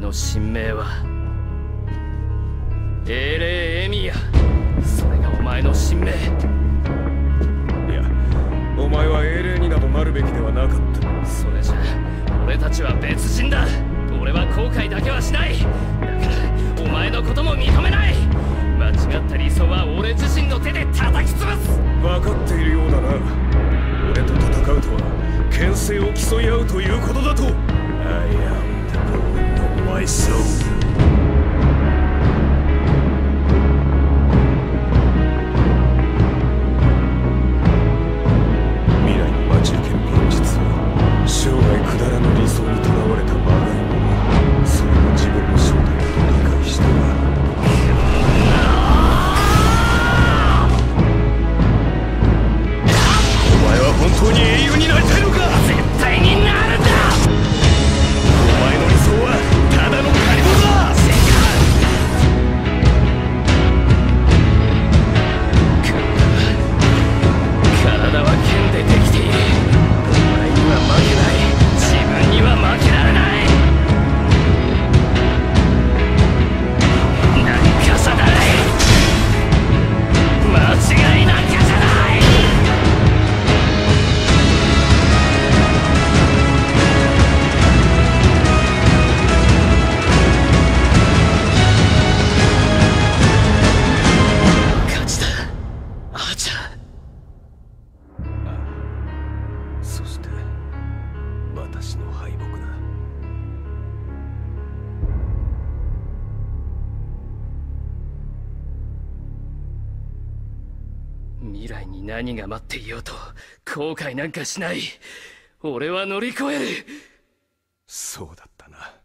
の神名は。英霊エミヤそれがお前の神名。いやお前は英霊になどなるべきではなかった。それじゃ俺たちは別人だ。俺は後悔だけはしない。だからお前のことも認めない。間違った理想は俺自身の手で叩き潰す。分かっているようだな。俺と戦うとは牽制を競い合うということだと。I am the 未来に何が待っていようと後悔なんかしない。俺は乗り越える。そうだったな。